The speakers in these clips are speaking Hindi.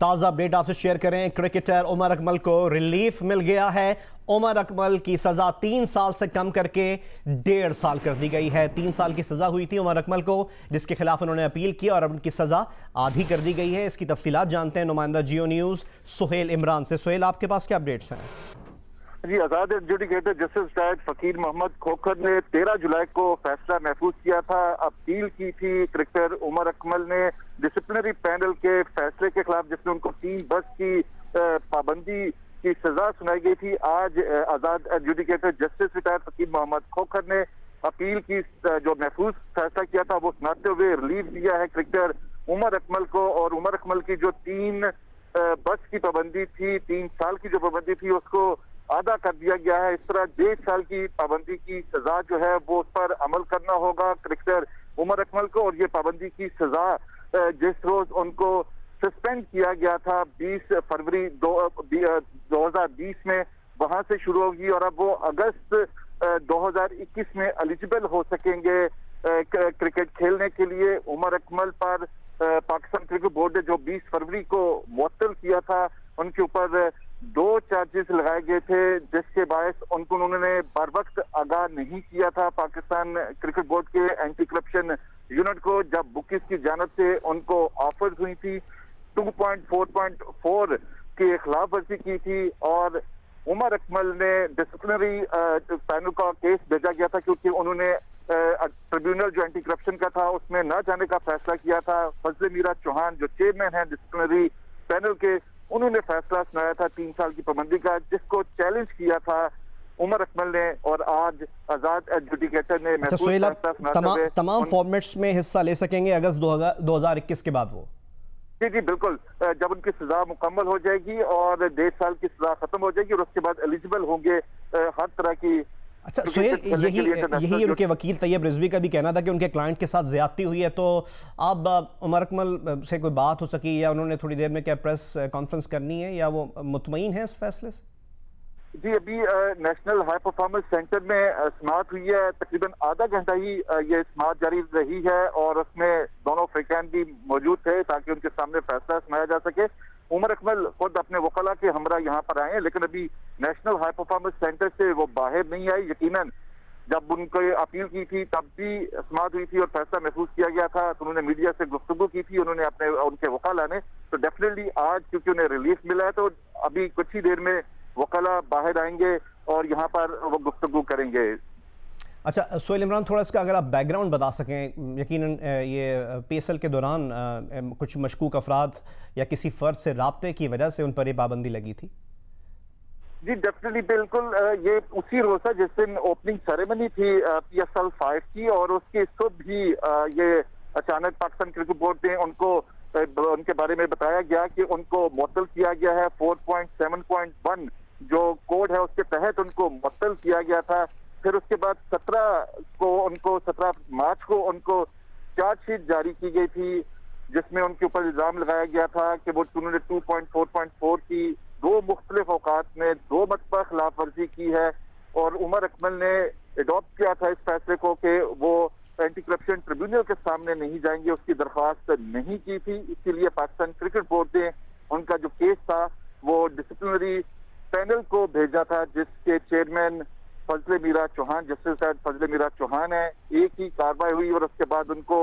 ताज़ा अपडेट आपसे शेयर करें। क्रिकेटर उमर अकमल को रिलीफ मिल गया है। उमर अकमल की सज़ा तीन साल से कम करके डेढ़ साल कर दी गई है। तीन साल की सज़ा हुई थी उमर अकमल को, जिसके खिलाफ उन्होंने अपील की और उनकी सज़ा आधी कर दी गई है। इसकी तफसीत जानते हैं नुमाइंदा जियो न्यूज़ सुहेल इमरान से। सुहेल, आपके पास क्या अपडेट्स हैं? जी, आज़ाद adjudicator justice retired Fakir Mohammad Khokhar ने 13 जुलाई को फैसला महफूज किया था। अपील की थी क्रिकेटर उमर अकमल ने। डिसिप्लिनरी पैनल के फैसले के खिलाफ जिसमें उनको तीन बस की पाबंदी की सजा सुनाई गई थी, आज आज़ाद adjudicator justice retired Fakir Mohammad Khokhar ने अपील की जो महफूज फैसला किया था, वो सुनाते हुए रिलीफ दिया है क्रिकेटर उमर अकमल को और उमर अकमल की जो तीन बस की पाबंदी थी, तीन साल की जो पाबंदी थी, उसको आधा कर दिया गया है। इस तरह डेढ़ साल की पाबंदी की सजा जो है वो उस पर अमल करना होगा क्रिकेटर उमर अकमल को और ये पाबंदी की सजा जिस रोज उनको सस्पेंड किया गया था 20 फरवरी दो, दो हज़ार बीस में वहाँ से शुरू होगी और अब वो अगस्त 2021 में एलिजिबल हो सकेंगे क्रिकेट खेलने के लिए। उमर अकमल पर पाकिस्तान क्रिकेट बोर्ड ने जो 20 फरवरी को मुअत्तल किया था उनके ऊपर चार्जेस लगाए गए थे, जिसके बायस उनको उन्होंने बर वक्त आगाह नहीं किया था। पाकिस्तान क्रिकेट बोर्ड के एंटी करप्शन यूनिट को जब बुकिस की जानब से उनको ऑफ़र हुई थी 2.4.4 के खिलाफ वर्जी की थी और उमर अकमल ने डिसिप्लिनरी पैनल का केस भेजा गया था क्योंकि उन्होंने ट्रिब्यूनल जो एंटी करप्शन का था उसमें न जाने का फैसला किया था। फजल मीरा चौहान जो चेयरमैन है डिसिप्लिनरी पैनल के उन्होंने फैसला सुनाया था तीन साल की पाबंदी का जिसको चैलेंज किया था उमर अकमल ने और आज आज़ाद एडजुडिकेटर ने अच्छा, तमाम तमाम फॉर्मेट्स में हिस्सा ले सकेंगे अगस्त दो हज़ार इक्कीस के बाद वो। जी जी बिल्कुल। जब उनकी सजा मुकम्मल हो जाएगी और डेढ़ साल की सजा खत्म हो जाएगी और उसके बाद एलिजिबल होंगे हर तरह की अच्छा सुहेल यही यही उनके वकील तैयब रिजवी का भी कहना था कि उनके क्लाइंट के साथ ज्यादती हुई है तो अब उमर अकमल से कोई बात हो सकी या उन्होंने थोड़ी देर में क्या प्रेस कॉन्फ्रेंस करनी है या वो मुतमिन है इस फैसले से? जी अभी नेशनल हाई परफॉर्मेंस सेंटर में समात हुई है तकरीबन आधा घंटा ही ये समात जारी रही है और उसमें दोनों फ्रिकैन भी मौजूद थे ताकि उनके सामने फैसला सुनाया जा सके। उमर अकमल खुद अपने वकला के हमरा यहाँ पर आए हैं, लेकिन अभी नेशनल हाई परफॉर्मेंस सेंटर से वो बाहर नहीं आए यकीनन, जब उनको अपील की थी, तब भी समात हुई थी और फैसला महसूस किया गया था तो उन्होंने मीडिया से गुफ्तु की थी, उन्होंने अपने, उनके वकाला ने। तो डेफिनेटली आज क्योंकि उन्हें रिलीफ मिला है तो अभी कुछ ही देर में वकला बाहर आएँगे और यहाँ पर वो गुफ्तु करेंगे। अच्छा सोहेल इमरान, थोड़ा इसका अगर आप बैकग्राउंड बता सकें, यकीनन ये पीएसएल के दौरान कुछ मशकूक अफराद या किसी फ़र्द से रबते की वजह से उन पर ये पाबंदी लगी थी? जी डेफिनेटली बिल्कुल ये उसी रोज था जिस दिन ओपनिंग सेरेमनी थी पी एस एल फाइव की, और उसके सुबह भी ये अचानक पाकिस्तान क्रिकेट बोर्ड ने उनको उनके बारे में बताया गया कि उनको मुअत्तल किया गया है 4.7.1 जो कोड है, उसके तहत उनको मुअत्तल किया गया था। फिर उसके बाद सत्रह को उनको, सत्रह मार्च को उनको चार्जशीट जारी की गई थी, जिसमें उनके ऊपर इल्ज़ाम लगाया गया था कि वो उन्होंने 2.4.4 की दो मुख्तलिफ़ अवकात में दो मतबा खिलाफ वर्जी की है और उमर अकमल ने अडॉप्ट किया था इस फैसले को कि वो एंटी करप्शन ट्रिब्यूनल के सामने नहीं जाएँगे, उसकी दरख्वास्त नहीं की थी। इसीलिए पाकिस्तान क्रिकेट बोर्ड ने उनका जो केस था, वो डिसिप्लिनरी पैनल को भेजा था, जिसके चेयरमैन फजल मीरा चौहान, जस्टिस साहब फजल मीरा चौहान है। एक ही कार्रवाई हुई और उसके बाद उनको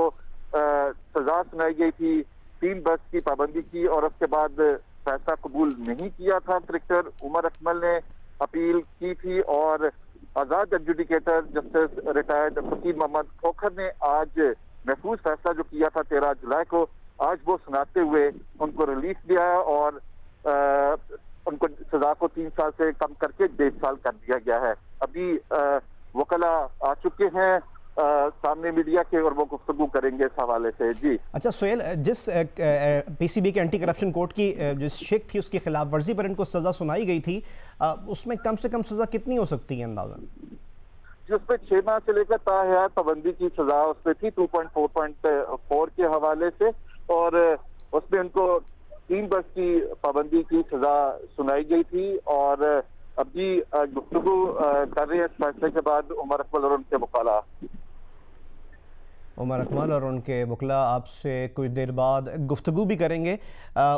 सजा सुनाई गई थी, तीन बस की पाबंदी की और उसके बाद फैसला कबूल नहीं किया था क्रिकेटर उमर अकमल ने अपील की थी और आज़ाद adjudicator justice retired Fakir Mohammad Khokhar ने आज महफूज फैसला जो किया था तेरह जुलाई को, आज वो सुनाते हुए उनको रिलीफ दिया और सजा को तीन साल से कम करके डेढ़ साल कर दिया गया है। अभी वकला आ चुके हैं आ, सामने मीडिया के और वो गुफ्तु करेंगे इस हवाले से। जी। अच्छा सोहेल जिस पीसीबी के एंटी करप्शन कोर्ट की जिस शिक थी उसकी खिलाफ वर्जी पर इनको सजा सुनाई गई थी आ, उसमें कम से कम सजा कितनी हो सकती है अंदाज़ा? जिसपे छह माह से लेकर ताहयात पाबंदी की सजा उस पर थी two point four point four के हवाले से और उसमें उनको तीन बस की पाबंदी की सजा सुनाई गई थी और अब जी गुफ्तु कर रहे हैं इस फैसले के बाद उमर अकबल और उनके मुकाला उमर अकमल और उनके वकला आपसे कुछ देर बाद गुफ्तु भी करेंगे।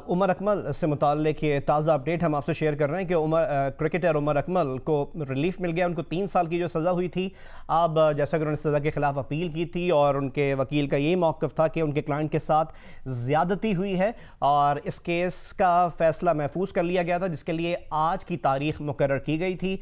उमर अकमल से मुतल ये ताज़ा अपडेट हम आपसे शेयर कर रहे हैं कि उमर क्रिकेटर उमर अकमल को रिलीफ मिल गया। उनको तीन साल की जो सज़ा हुई थी, अब जैसा कि उन्होंने सज़ा के ख़िलाफ़ अपील की थी और उनके वकील का ये मौक़ था कि उनके क्लाइंट के साथ ज़्यादती हुई है और इस केस का फ़ैसला महफूज कर लिया गया था, जिसके लिए आज की तारीख मुकर की गई थी।